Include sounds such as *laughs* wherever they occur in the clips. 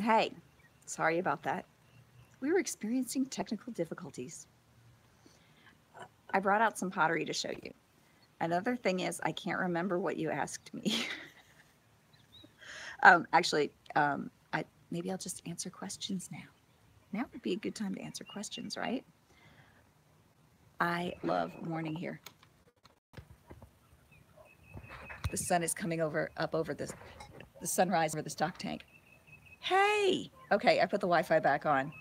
Hey, sorry about that. We were experiencing technical difficulties. I brought out some pottery to show you. Another thing is, I can't remember what you asked me. *laughs* um, actually, um, I maybe I'll just answer questions now. Now would be a good time to answer questions, right? I love morning here. The sun is coming over up over this the sunrise over the stock tank. Hey, okay, I put the Wi-Fi back on.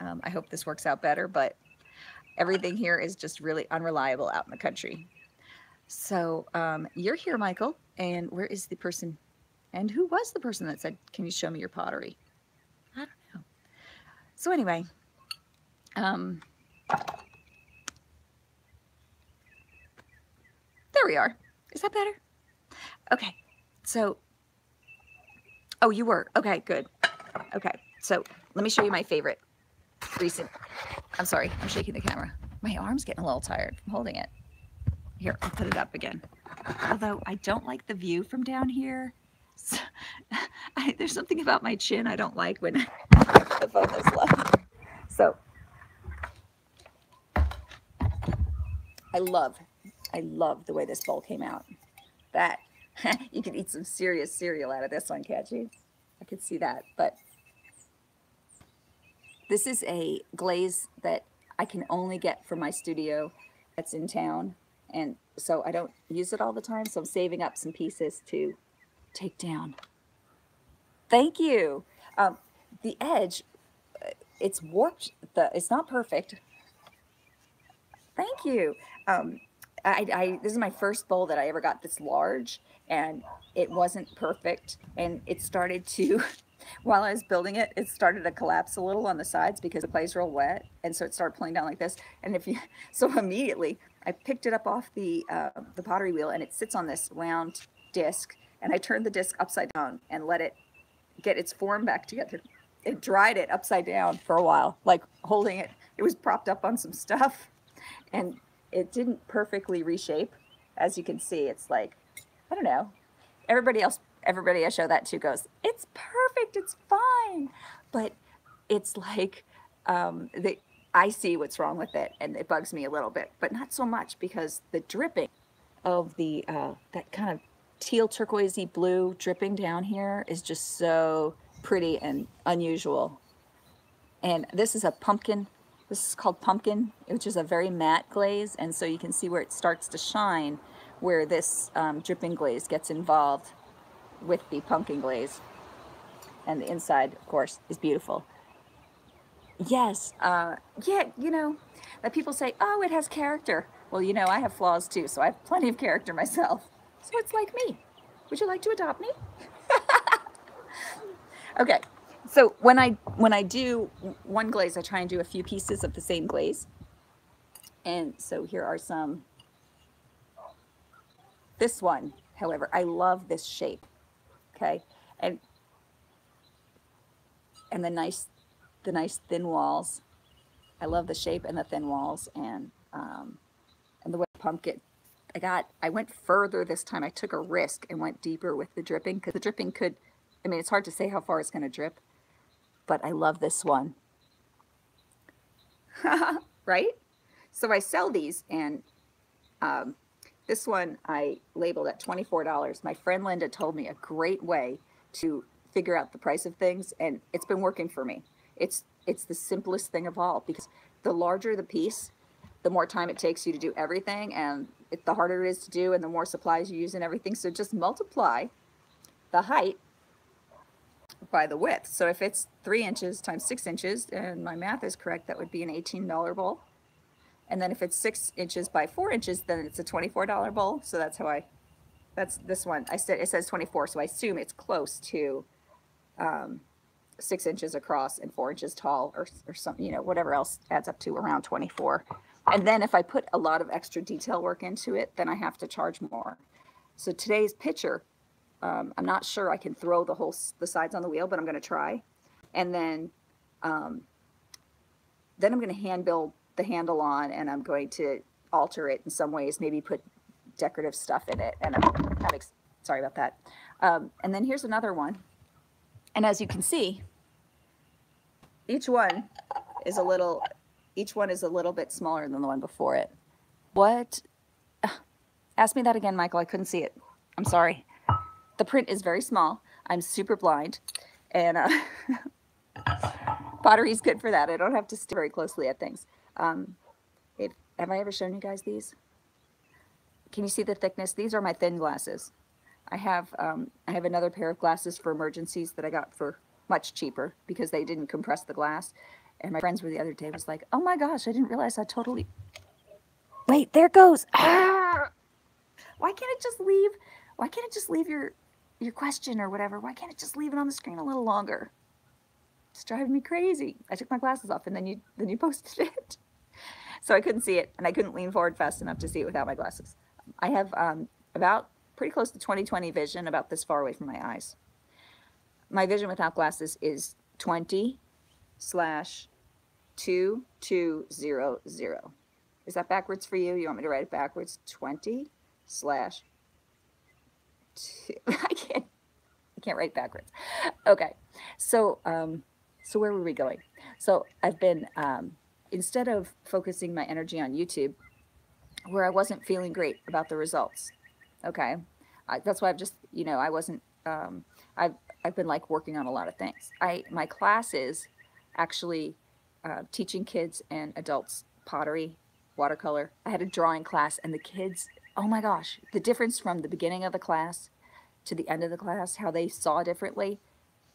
Um, I hope this works out better, but everything here is just really unreliable out in the country. So um, you're here, Michael, and where is the person? And who was the person that said, "Can you show me your pottery?" I don't know. So anyway, um, there we are. Is that better? Okay. So, oh, you were okay. Good. Okay. So let me show you my favorite recent. I'm sorry. I'm shaking the camera. My arm's getting a little tired from holding it. Here, I'll put it up again. Although I don't like the view from down here. So, *laughs* I, there's something about my chin I don't like when *laughs* the phone is low. So I love, I love the way this bowl came out. That *laughs* you can eat some serious cereal out of this one, can't you? I could see that. But this is a glaze that I can only get from my studio that's in town. And so I don't use it all the time. So I'm saving up some pieces to take down. Thank you. Um, the edge, uh, it's warped. The It's not perfect. Thank you. Um, I, I, this is my first bowl that I ever got this large and it wasn't perfect. And it started to, *laughs* while I was building it, it started to collapse a little on the sides because the clay's real wet. And so it started pulling down like this. And if you, *laughs* so immediately I picked it up off the, uh, the pottery wheel and it sits on this round disc. And I turned the disc upside down and let it get its form back together. It dried it upside down for a while, like holding it. It was propped up on some stuff and it didn't perfectly reshape. As you can see, it's like, I don't know. Everybody else, everybody I show that to goes, it's perfect, it's fine. But it's like, um, the, I see what's wrong with it and it bugs me a little bit, but not so much because the dripping of the, uh, that kind of teal turquoisey blue dripping down here is just so pretty and unusual. And this is a pumpkin this is called Pumpkin, which is a very matte glaze. And so you can see where it starts to shine, where this um, dripping glaze gets involved with the pumpkin glaze. And the inside, of course, is beautiful. Yes, uh, yeah, you know, that people say, oh, it has character. Well, you know, I have flaws too, so I have plenty of character myself. So it's like me. Would you like to adopt me? *laughs* okay, so when I when I do one glaze, I try and do a few pieces of the same glaze. And so here are some. This one, however, I love this shape. Okay, and and the nice the nice thin walls. I love the shape and the thin walls and um, and the way pumpkin. I got I went further this time. I took a risk and went deeper with the dripping because the dripping could. I mean, it's hard to say how far it's going to drip but I love this one. *laughs* right? So I sell these and um, this one I labeled at $24. My friend Linda told me a great way to figure out the price of things and it's been working for me. It's it's the simplest thing of all because the larger the piece, the more time it takes you to do everything and it, the harder it is to do and the more supplies you use and everything. So just multiply the height by the width. So if it's three inches times six inches, and my math is correct, that would be an $18 bowl. And then if it's six inches by four inches, then it's a $24 bowl. So that's how I, that's this one. I said, it says 24. So I assume it's close to um, six inches across and four inches tall or, or something, you know, whatever else adds up to around 24. And then if I put a lot of extra detail work into it, then I have to charge more. So today's picture um, I'm not sure I can throw the whole the sides on the wheel, but I'm going to try. And then, um, then I'm going to hand build the handle on, and I'm going to alter it in some ways. Maybe put decorative stuff in it. And I'm, sorry about that. Um, and then here's another one. And as you can see, each one is a little, each one is a little bit smaller than the one before it. What? Ask me that again, Michael. I couldn't see it. I'm sorry. The print is very small. I'm super blind. And uh, *laughs* pottery is good for that. I don't have to stare very closely at things. Um, if, have I ever shown you guys these? Can you see the thickness? These are my thin glasses. I have um, I have another pair of glasses for emergencies that I got for much cheaper because they didn't compress the glass. And my friends were the other day was like, "Oh my gosh, I didn't realize I totally." Wait, there goes. Ah! Why can't it just leave? Why can't it just leave your your question or whatever? Why can't it just leave it on the screen a little longer? It's driving me crazy. I took my glasses off and then you then you posted *laughs* it. So I couldn't see it and I couldn't lean forward fast enough to see it without my glasses. I have um, about pretty close to 20/20 vision, about this far away from my eyes. My vision without glasses is 20 slash 2200. Is that backwards for you? You want me to write it backwards? 20 slash two. *laughs* can't write backwards. Okay. So um so where were we going? So I've been um instead of focusing my energy on YouTube where I wasn't feeling great about the results. Okay. I, that's why I've just, you know, I wasn't um I've I've been like working on a lot of things. I my classes actually uh, teaching kids and adults pottery, watercolor. I had a drawing class and the kids oh my gosh, the difference from the beginning of the class to the end of the class, how they saw differently,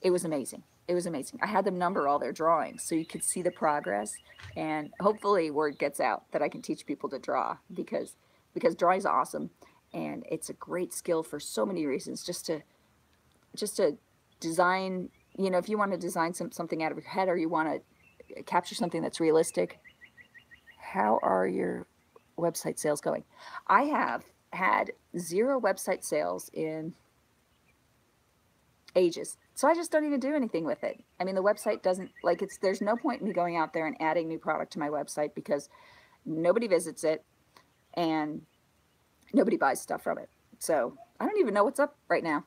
it was amazing. It was amazing. I had them number all their drawings so you could see the progress and hopefully word gets out that I can teach people to draw because because drawing is awesome and it's a great skill for so many reasons just to just to design, you know, if you want to design some, something out of your head or you want to uh, capture something that's realistic, how are your website sales going? I have had zero website sales in ages. So I just don't even do anything with it. I mean, the website doesn't like it's there's no point in me going out there and adding new product to my website because nobody visits it and nobody buys stuff from it. So I don't even know what's up right now.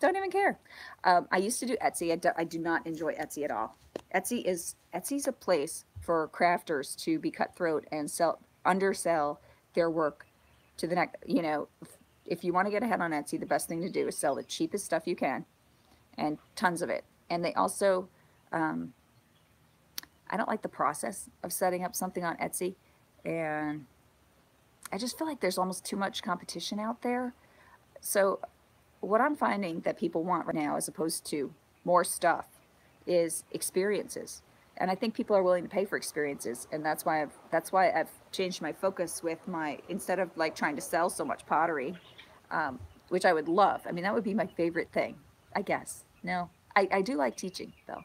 Don't even care. Um, I used to do Etsy. I do, I do not enjoy Etsy at all. Etsy is Etsy's a place for crafters to be cutthroat and sell undersell their work to the next, you know, if you want to get ahead on Etsy, the best thing to do is sell the cheapest stuff you can and tons of it. And they also, um, I don't like the process of setting up something on Etsy. And I just feel like there's almost too much competition out there. So, what I'm finding that people want right now, as opposed to more stuff, is experiences and I think people are willing to pay for experiences, and that's why I've that's why I've changed my focus with my instead of like trying to sell so much pottery, um, which I would love. I mean, that would be my favorite thing, I guess. No, I, I do like teaching though,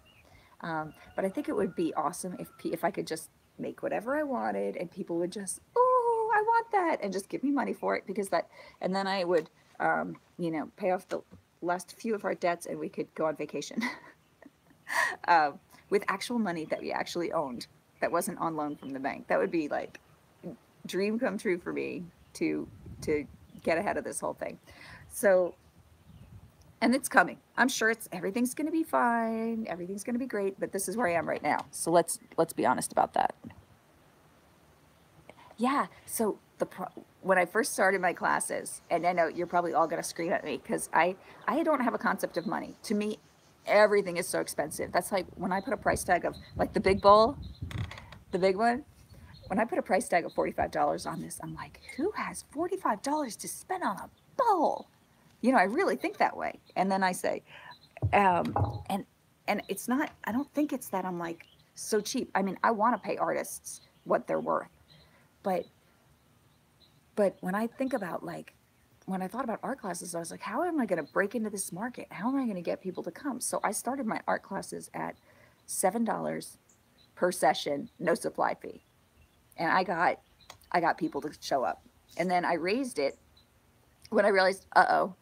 um, but I think it would be awesome if if I could just make whatever I wanted, and people would just oh I want that, and just give me money for it because that, and then I would um, you know pay off the last few of our debts, and we could go on vacation. *laughs* um, with actual money that we actually owned that wasn't on loan from the bank. That would be like dream come true for me to to get ahead of this whole thing. So and it's coming. I'm sure it's everything's going to be fine. Everything's going to be great, but this is where I am right now. So let's let's be honest about that. Yeah, so the pro- when I first started my classes, and I know you're probably all going to scream at me because I I don't have a concept of money. To me, everything is so expensive. That's like when I put a price tag of like the big bowl, the big one. When I put a price tag of $45 on this, I'm like, who has $45 to spend on a bowl? You know, I really think that way. And then I say, um, and and it's not. I don't think it's that I'm like so cheap. I mean, I want to pay artists what they're worth, but but when I think about like when I thought about art classes, I was like, how am I going to break into this market? How am I going to get people to come? So I started my art classes at $7 per session, no supply fee. And I got I got people to show up. And then I raised it when I realized, uh-oh,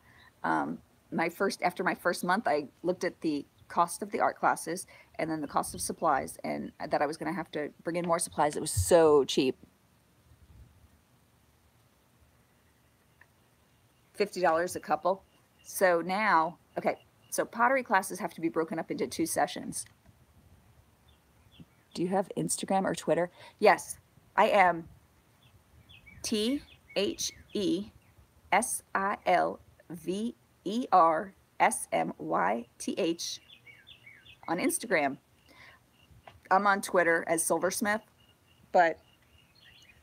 um, my first after my first month, I looked at the cost of the art classes and then the cost of supplies and that I was going to have to bring in more supplies. It was so cheap $50 a couple. So now, okay, so pottery classes have to be broken up into two sessions. Do you have Instagram or Twitter? Yes, I am T H E S I L V E R S M Y T H on Instagram. I'm on Twitter as Silversmyth, but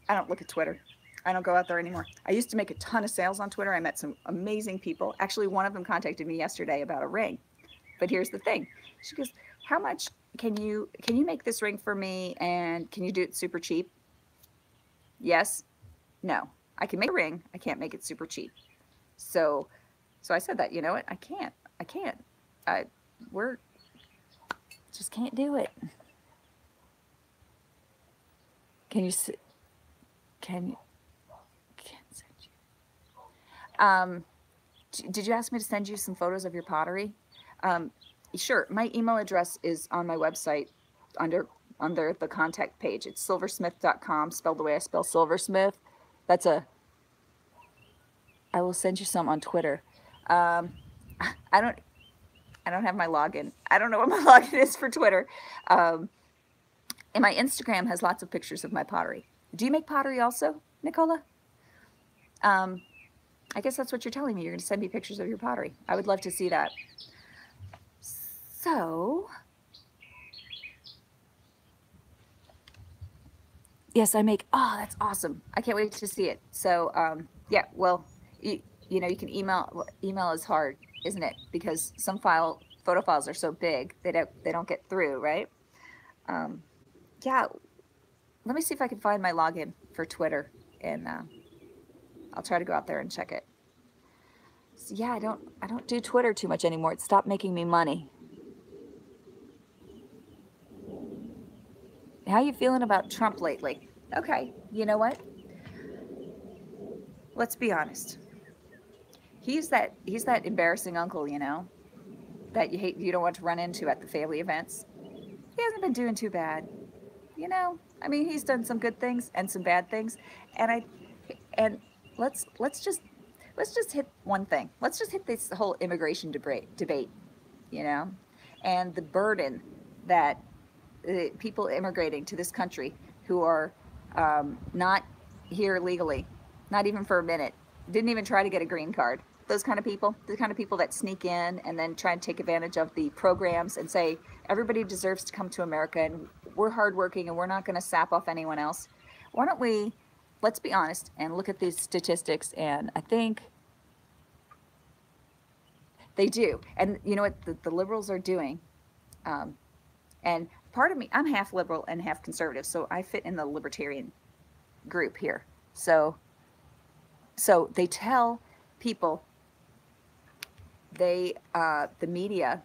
I don't look at Twitter. I don't go out there anymore. I used to make a ton of sales on Twitter. I met some amazing people. Actually, one of them contacted me yesterday about a ring. But here's the thing. She goes, "How much can you can you make this ring for me and can you do it super cheap?" Yes. No. I can make a ring. I can't make it super cheap. So so I said that, you know what? I can't. I can't. I we're just can't do it. Can you see? Can you? Can't send you. Um, did you ask me to send you some photos of your pottery? Um, sure. My email address is on my website under under the contact page. It's silversmyth.com, spelled the way I spell silversmith. That's a. I will send you some on Twitter. Um, I don't. I don't have my login. I don't know what my *laughs* login is for Twitter. Um, and my Instagram has lots of pictures of my pottery. Do you make pottery also, Nicola? Um, I guess that's what you're telling me. You're going to send me pictures of your pottery. I would love to see that. So, yes, I make. Oh, that's awesome! I can't wait to see it. So, um, yeah. Well, you, you know, you can email. Email is hard, isn't it? Because some file photo files are so big they don't they don't get through, right? Um, yeah, let me see if I can find my login for Twitter and uh, I'll try to go out there and check it. So yeah, I don't I don't do Twitter too much anymore. It stopped making me money. How you feeling about Trump lately? Okay, you know what? Let's be honest. He's that he's that embarrassing uncle, you know, that you hate you don't want to run into at the family events. He hasn't been doing too bad you know, I mean, he's done some good things and some bad things, and I, and let's let's just let's just hit one thing. Let's just hit this whole immigration debate, debate, you know, and the burden that uh, people immigrating to this country who are um, not here legally, not even for a minute, didn't even try to get a green card. Those kind of people, the kind of people that sneak in and then try and take advantage of the programs and say everybody deserves to come to America and we're hardworking and we're not going to sap off anyone else. Why don't we, let's be honest and look at these statistics. And I think they do. And you know what the, the liberals are doing? Um, and part of me, I'm half liberal and half conservative. So I fit in the libertarian group here. So, so they tell people they, uh, the media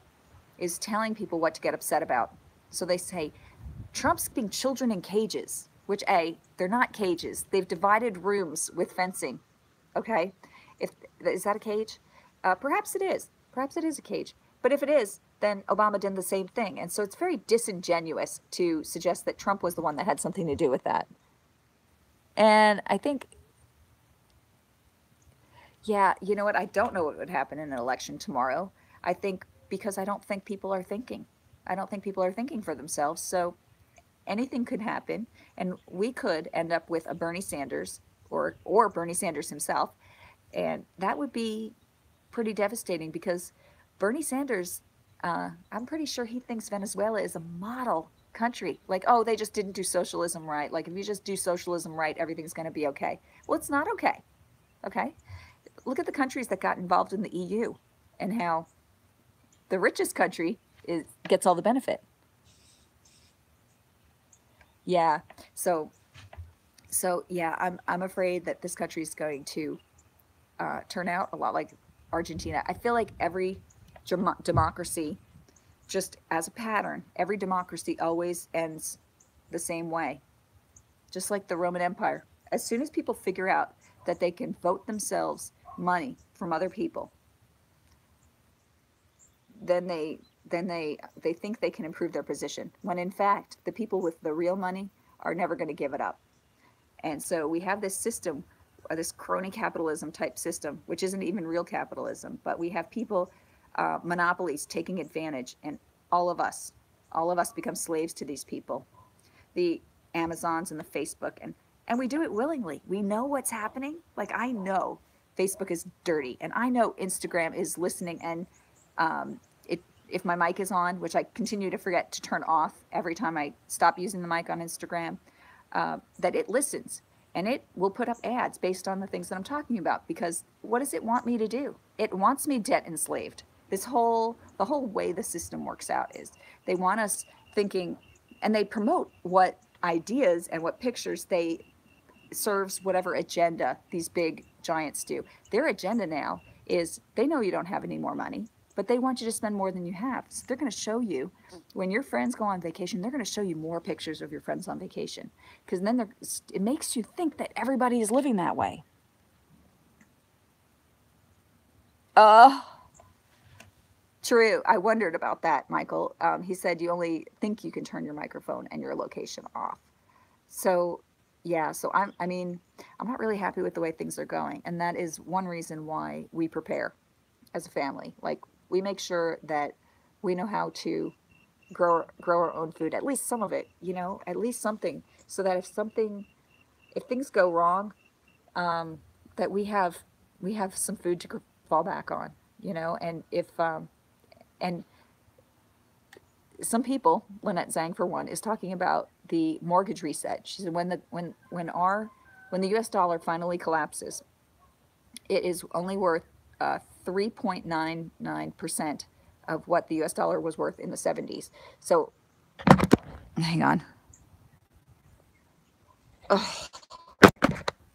is telling people what to get upset about. So they say, Trump's keeping children in cages, which A, they're not cages. They've divided rooms with fencing. Okay? If is that a cage? Uh, perhaps it is. Perhaps it is a cage. But if it is, then Obama did the same thing. And so it's very disingenuous to suggest that Trump was the one that had something to do with that. And I think, yeah, you know what? I don't know what would happen in an election tomorrow. I think because I don't think people are thinking. I don't think people are thinking for themselves. So anything could happen, and we could end up with a Bernie Sanders or or Bernie Sanders himself, and that would be pretty devastating because Bernie Sanders, uh, I'm pretty sure he thinks Venezuela is a model country. Like, oh, they just didn't do socialism right. Like, if you just do socialism right, everything's going to be okay. Well, it's not okay. Okay, look at the countries that got involved in the EU and how the richest country is gets all the benefit. Yeah. So, so yeah, I'm I'm afraid that this country is going to uh, turn out a lot like Argentina. I feel like every democracy, just as a pattern, every democracy always ends the same way, just like the Roman Empire. As soon as people figure out that they can vote themselves money from other people, then they then they they think they can improve their position when in fact the people with the real money are never going to give it up and so we have this system this crony capitalism type system which isn't even real capitalism but we have people uh, monopolies taking advantage and all of us all of us become slaves to these people the Amazons and the Facebook and and we do it willingly. We know what's happening. Like I know Facebook is dirty, and I know Instagram is listening. And um, it, if my mic is on, which I continue to forget to turn off every time I stop using the mic on Instagram, uh, that it listens and it will put up ads based on the things that I'm talking about. Because what does it want me to do? It wants me debt enslaved. This whole the whole way the system works out is they want us thinking, and they promote what ideas and what pictures they serves whatever agenda these big giants do. Their agenda now is they know you don't have any more money, but they want you to spend more than you have. So they're going to show you when your friends go on vacation, they're going to show you more pictures of your friends on vacation because then it makes you think that everybody is living that way. Uh, true. I wondered about that, Michael. Um, he said you only think you can turn your microphone and your location off. So yeah, so I'm I mean, I'm not really happy with the way things are going, and that is one reason why we prepare as a family. Like we make sure that we know how to grow grow our own food, at least some of it, you know, at least something, so that if something if things go wrong, um, that we have we have some food to fall back on, you know, and if um, and some people, Lynette Zhang for one, is talking about the mortgage reset. She said when the when when our when the U.S. dollar finally collapses, it is only worth uh, 3.99 percent of what the U.S. dollar was worth in the 70s. So, hang on.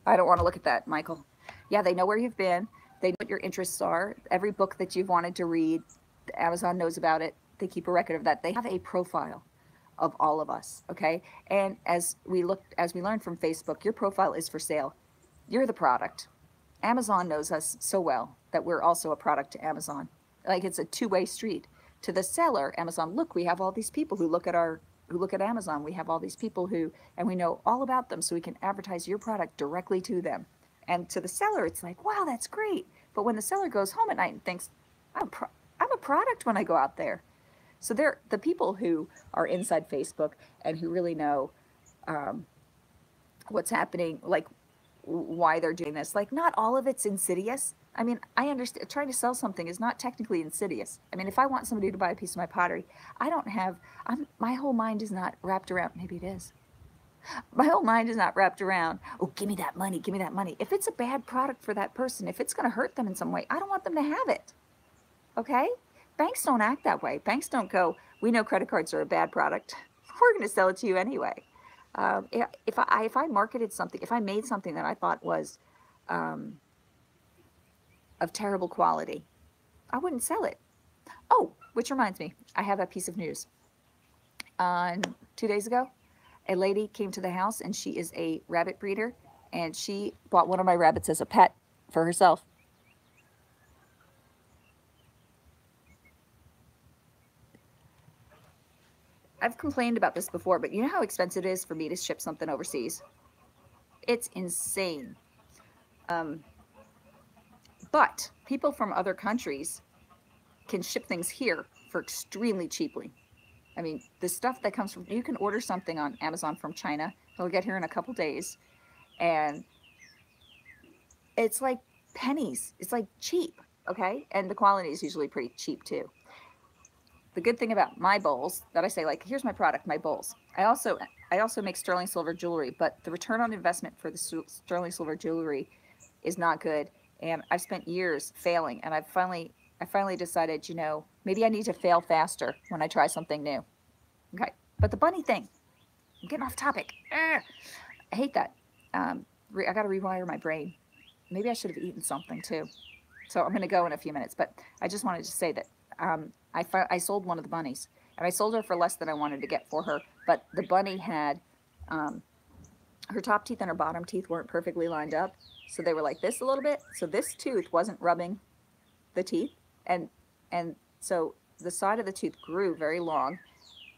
I don't want to look at that, Michael. Yeah, they know where you've been. They know what your interests are. Every book that you've wanted to read, Amazon knows about it. They keep a record of that. They have a profile of all of us. Okay. And as we looked, as we learned from Facebook, your profile is for sale. You're the product. Amazon knows us so well that we're also a product to Amazon. Like it's a two-way street. To the seller, Amazon, look, we have all these people who look at our who look at Amazon. We have all these people who and we know all about them so we can advertise your product directly to them. And to the seller, it's like, wow, that's great. But when the seller goes home at night and thinks, I'm, pro- product when I go out there. So they're the people who are inside Facebook and who really know um, what's happening, like why they're doing this. Like not all of it's insidious. I mean, I understand trying to sell something is not technically insidious. I mean, if I want somebody to buy a piece of my pottery, I don't have. I'm my whole mind is not wrapped around. Maybe it is. My whole mind is not wrapped around. Oh, give me that money. Give me that money. If it's a bad product for that person, if it's going to hurt them in some way, I don't want them to have it. Okay banks don't act that way. Banks don't go, we know credit cards are a bad product. *laughs* We're going to sell it to you anyway. Um, if I if I marketed something, if I made something that I thought was um, of terrible quality, I wouldn't sell it. Oh, which reminds me, I have a piece of news. Uh, two days ago, a lady came to the house and she is a rabbit breeder and she bought one of my rabbits as a pet for herself. I've complained about this before, but you know how expensive it is for me to ship something overseas? It's insane. Um, but people from other countries can ship things here for extremely cheaply. I mean, the stuff that comes from, you can order something on Amazon from China. It'll get here in a couple days. And it's like pennies. It's like cheap. Okay. And the quality is usually pretty cheap too the good thing about my bowls that I say like here's my product my bowls. I also I also make sterling silver jewelry but the return on investment for the sterling silver jewelry is not good. And I've spent years failing and I've finally I finally decided you know maybe I need to fail faster when I try something new. Okay but the bunny thing I'm getting off topic. I hate that. Um, I got to rewire my brain. Maybe I should have eaten something too. So I'm going to go in a few minutes but I just wanted to say that um, I, I sold one of the bunnies and I sold her for less than I wanted to get for her. But the bunny had um, her top teeth and her bottom teeth weren't perfectly lined up. So they were like this a little bit. So this tooth wasn't rubbing the teeth. And, and so the side of the tooth grew very long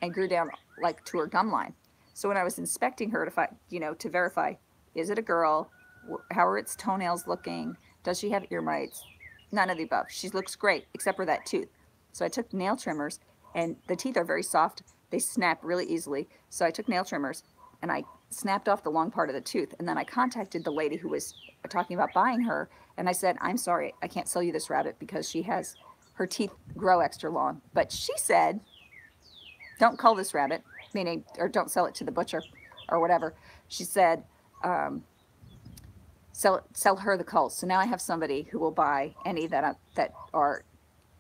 and grew down like to her gum line. So when I was inspecting her to find, you know, to verify, is it a girl? How are its toenails looking? Does she have ear mites? None of the above. She looks great, except for that tooth. So I took nail trimmers and the teeth are very soft they snap really easily. So I took nail trimmers and I snapped off the long part of the tooth. And then I contacted the lady who was talking about buying her. And I said, I'm sorry, I can't sell you this rabbit because she has her teeth grow extra long. But she said, don't cull this rabbit, meaning, or don't sell it to the butcher or whatever. She said, um, sell sell her the culls. So now I have somebody who will buy any that I, that are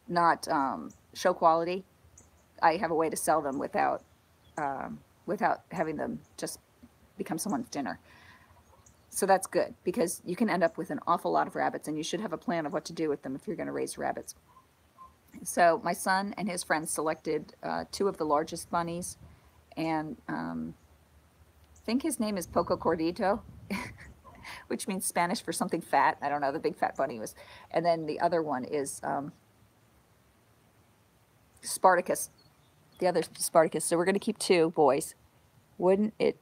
not um, show quality. I have a way to sell them without um, without having them just become someone's dinner. So that's good because you can end up with an awful lot of rabbits and you should have a plan of what to do with them if you're going to raise rabbits. So my son and his friends selected uh, two of the largest bunnies and um, I think his name is Poco Gordito, *laughs* which means Spanish for something fat. I don't know, the big fat bunny was. And then the other one is um, Spartacus, the other Spartacus. So we're going to keep two boys. Wouldn't it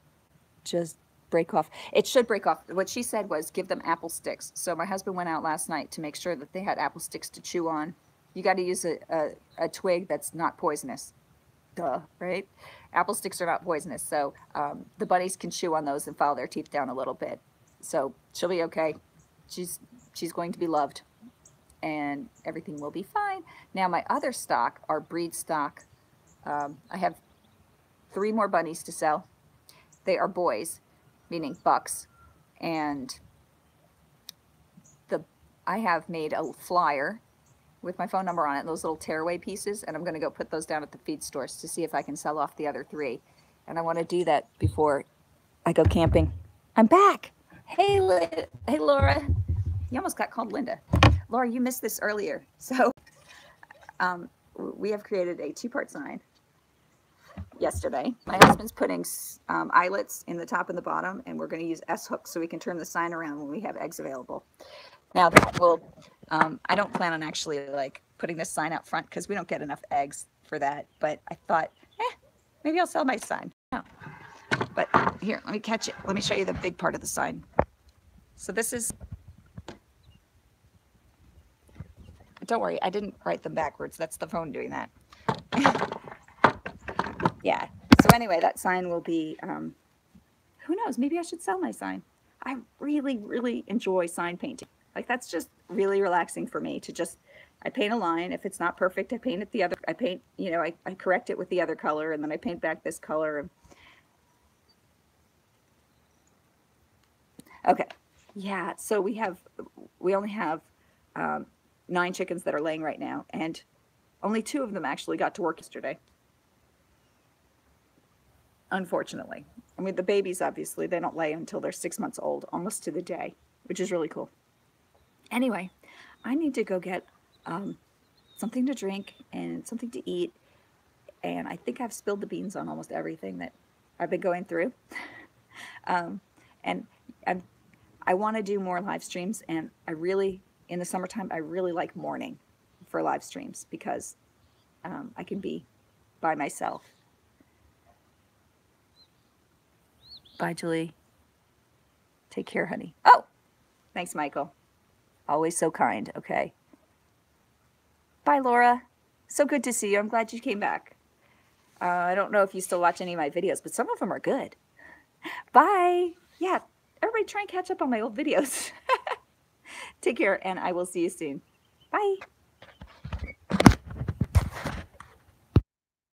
just break off? It should break off. What she said was give them apple sticks. So my husband went out last night to make sure that they had apple sticks to chew on. You got to use a, a, a, twig that's not poisonous. Duh, right? Apple sticks are not poisonous. So um, the bunnies can chew on those and file their teeth down a little bit. So she'll be okay. She's, she's going to be loved and everything will be fine. Now my other stock are breed stock. Um, I have three more bunnies to sell. They are boys, meaning bucks, and the I have made a flyer with my phone number on it, those little tearaway pieces, and I'm going to go put those down at the feed stores to see if I can sell off the other three. And I want to do that before I go camping. I'm back. Hey, hey, Laura. You almost got called Linda. Laura, you missed this earlier. *laughs* So um, we have created a two-part sign yesterday. My husband's putting um, eyelets in the top and the bottom, and we're going to use S-hooks so we can turn the sign around when we have eggs available. Now that will, um, I don't plan on actually like putting this sign out front because we don't get enough eggs for that. But I thought, eh, maybe I'll sell my sign. No. But here, let me catch it. Let me show you the big part of the sign. So this is Don't worry, I didn't write them backwards. That's the phone doing that. *laughs* yeah. So anyway, that sign will be, um, who knows, maybe I should sell my sign. I really, really enjoy sign painting. Like that's just really relaxing for me to just, I paint a line. If it's not perfect, I paint it the other, I paint, you know, I, I correct it with the other color and then I paint back this color. Okay. Yeah. So we have, we only have um, nine chickens that are laying right now, and only two of them actually got to work yesterday. Unfortunately. I mean, the babies, obviously, they don't lay until they're six months old, almost to the day, which is really cool. Anyway, I need to go get um, something to drink and something to eat. And I think I've spilled the beans on almost everything that I've been going through. *laughs* um, and I'm, I want to do more live streams, and I really in the summertime, I really like morning for live streams because um, I can be by myself. Bye, Julie. Take care, honey. Oh, thanks, Michael. Always so kind. Okay. Bye, Laura. So good to see you. I'm glad you came back. Uh, I don't know if you still watch any of my videos, but some of them are good. Bye. Yeah, everybody try and catch up on my old videos. *laughs* Take care, and I will see you soon. Bye.